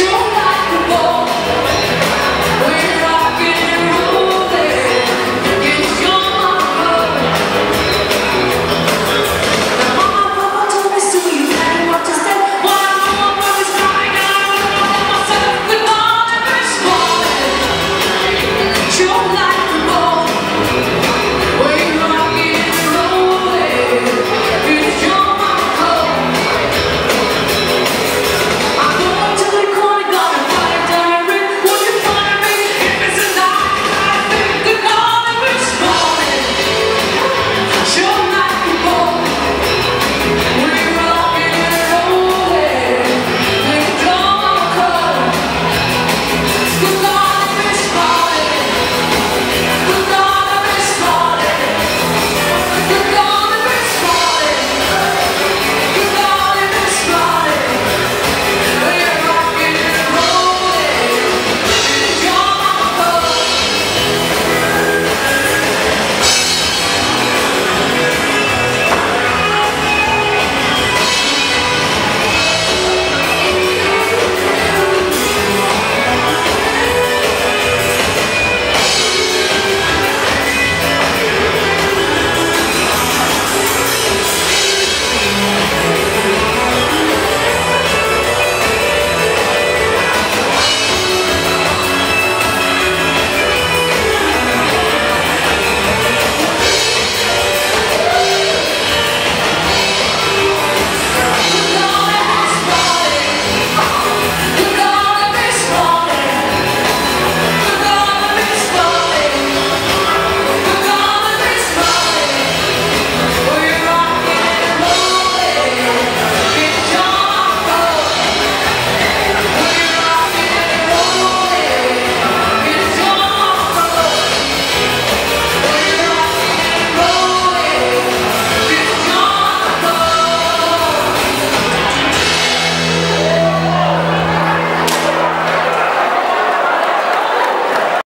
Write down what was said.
Shoot!